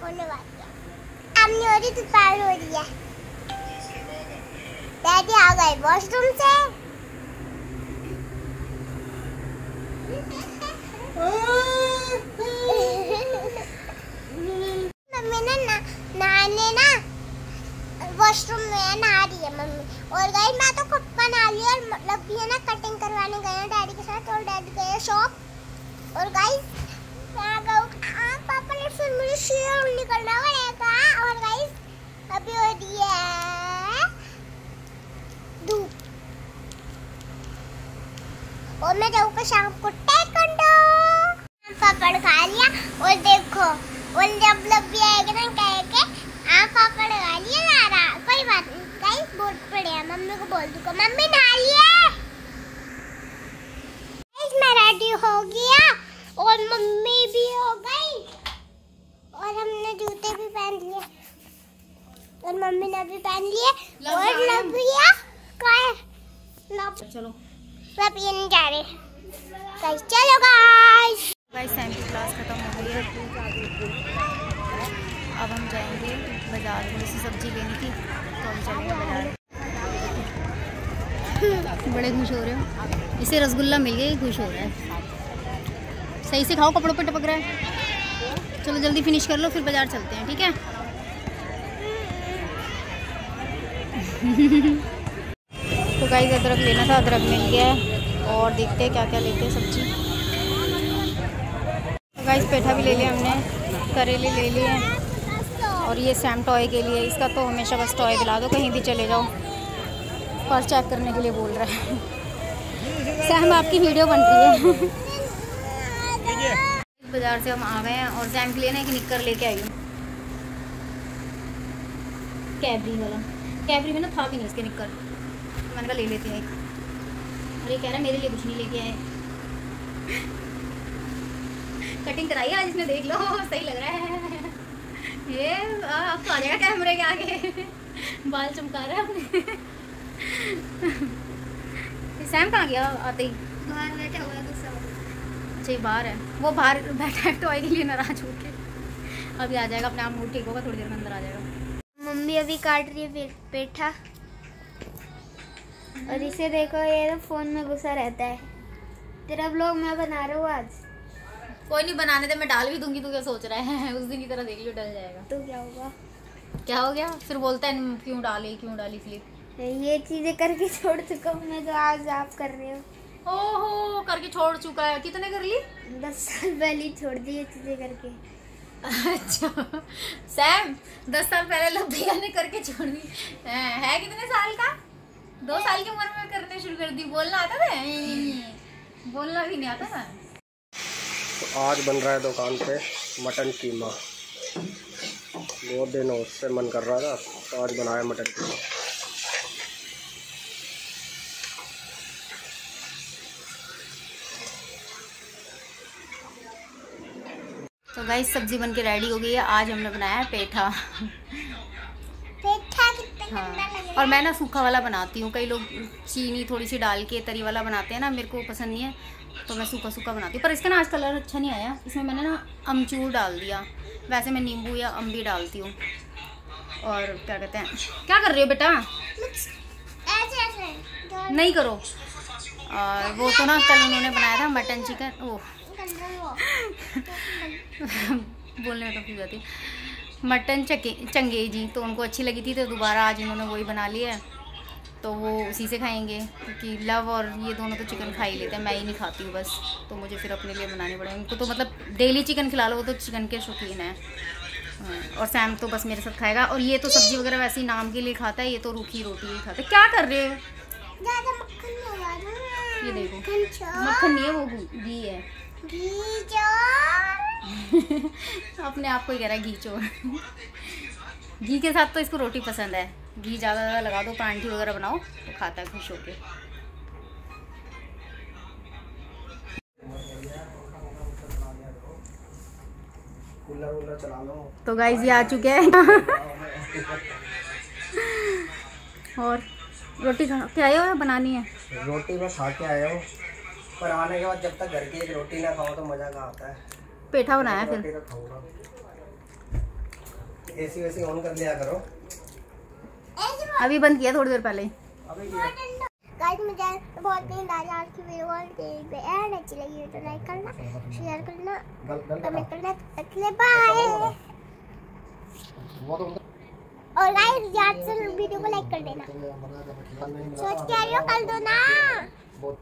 होने वाली है नहीं हो रही पार हो रही है डैडी आ गए वॉशरूम से मम्मी ने ना वॉशरूम में रही है मम्मी और गई मैं तो खुद का नहा लिया और मतलब है ना कटिंग करवाने गए हैं डैडी के साथ और डैडी गए शॉप और मैं निकलना पड़ेगा। और गाइस अभी हो रही है। धूप और मैं जाऊँगा शाम को टेकंडो पापड़ खा लिया। और देखो, और जब लब भी आएगा ना कह के आप पापड़ खा लिया ना रहा कोई बात नहीं। गाइस बोल पड़े हैं मम्मी को बोल दूँगा। मम्मी, नहा गाइस मैं रेडी हो गया। और मम्मी भी हो गई। और हमने जूते भी पहन लिए। और मम्मी ने भी पहन लिए। और का है? लब चलो। सब ये नहीं जा रहे। गाइस चलो गाइस गाइस टाइम की क्लास खत्म हो गई है। अब हम जाएँगे बाज़ार थोड़ी सी सब्ज़ी लेनी थी तो हम चलेंगे बाज़ार। बड़े खुश हो रहे हो। इसे रसगुल्ला मिल गया खुश हो रहा है। सही से खाओ कपड़ों पे टपक रहा है। चलो, जल्दी फिनिश कर लो, फिर बाज़ार चलते हैं, ठीक है? तो गाइस अदरक लेना था, अदरक मिल गया है। और देखते हैं क्या क्या लेते हैं सब्ज़ी। तो गाइस पेठा भी ले लिया हमने, करेले ले लिए। और ये सैम टॉय के लिए, इसका तो हमेशा बस टॉय दिला दो, कहीं भी चले जाओ। पर्स चेक करने के लिए बोल रहा है। सैम आपकी वीडियो बन रही है। बाज़ार से हम आ गए हैं और सैम के लिए ना एक निक्कर लेके आई हूँ। कैबरी वाला। कैबरी में ना था भी नहीं इसके निक्कर। मैंने कहा ले लेते हैं एक। और ये कह रहा है, मेरे लिए कुछ नहीं लेके आए। कटिंग कराई आज इसने, देख लो, सही लग रहा है। ये अब तो आ जाएगा कैमरे के आगे। बाल चमका रहा है सैम कहाँ गया? आते ही। बाहर बैठा हुआ है गुस्सा अच्छा ये बाहर है। वो बाहर बैठा है टॉय के लिए नाराज़ होके। अभी आ जाएगा अपने आप मूड ठीक होगा थोड़ी देर में अंदर आ जाएगा। मम्मी अभी काट रही है पेठा। और इसे देखो ये तो फ़ोन में घुसा रहता है। तेरा ब्लॉग मैं बना रहा हूँ आज। कोई नहीं बनाने दे मैं डाल भी दूँगी तू क्या सोच रहा है? उस दिन की तरह देख लियो डल जाएगा। तो क्या होगा क्या हो गया? फिर बोलता है क्यों डाली क्यों डाली क्लिप ये चीज़ें करके छोड़ चुका हूँ मैं तो आज आप कर रहे हो। ओहो करके छोड़ चुका है। कितने कर ली? दस साल पहले छोड़ दी ये चीज़ें करके। अच्छा सैम दस साल पहले लब्बिया ने करके छोड़ दी। है है कितने साल का? दो साल की उम्र में करने शुरू कर दी। बोलना आता था? बोलना भी नहीं आता था। तो आज बन रहा है दुकान पे मटन कीमा। बहुत दिन उससे मन कर रहा था तो आज बनाया मटन कीमा। तो गाइस सब्ज़ी बन के रेडी हो गई है। आज हमने बनाया है पेठा। पेठा कितना हाँ। और मैं ना सूखा वाला बनाती हूँ। कई लोग चीनी थोड़ी सी डाल के तरी वाला बनाते हैं ना मेरे को पसंद नहीं है तो मैं सूखा सूखा बनाती हूँ। पर इसका ना आज कलर अच्छा नहीं आया। इसमें मैंने ना अमचूर डाल दिया। वैसे मैं नींबू या अम्बी डालती हूँ। और क्या कहते हैं? क्या कर रही हो बेटा? ऐसे ऐसे। नहीं करो। और वो तो ना कल उन्होंने बनाया था मटन चिकन ओह। बोलने में कंफ्यूज जाती मटन चके चंगेजी तो उनको अच्छी लगी थी तो दोबारा आज इन्होंने वही बना लिया है। तो वो उसी से खाएँगे क्योंकि लव और ये दोनों तो चिकन खा ही लेते हैं मैं ही नहीं खाती हूँ बस। तो मुझे फिर अपने लिए बनाने पड़े उनको तो मतलब डेली चिकन खिला लो वो तो चिकन के शौकीन है। हाँ, और सैम तो बस मेरे साथ खाएगा। और ये तो सब्ज़ी वगैरह वैसे ही नाम के लिए खाता है ये तो रूखी रोटी ही खाता है। क्या कर रहे हो। ये देखो। मक्खन नहीं है वो घी- है। घी अपने आप को ही कह रहा है घी चोर घी के साथ तो इसको रोटी पसंद है। घी ज़्यादा ज़्यादा लगा दो परांठी वगैरह बनाओ तो खाता है खुश होके। चला लो तो गाइस ये आ चुके हैं। और रोटी खा के आए हो? या बनानी है। रोटी मैं खा के आया हूँ। पर आने के बाद जब तक घर की एक रोटी ना खाओ तो मज़ा कहाँ आता है? पेठा बनाया फिर। तो खाऊँगा। एसी वैसी ऑन कर लिया करो। अभी बंद किया थोड़ी देर पहले गाइस मुझे बहुत नींद आ रही है। आज की वीडियो और देख एंड अच्छी लगी हो तो लाइक करना शेयर करना कमेंट करना। बाय वो तो और गाइस याद से वीडियो को लाइक कर देना। सोच के आ रही हो। कल दो ना बहुत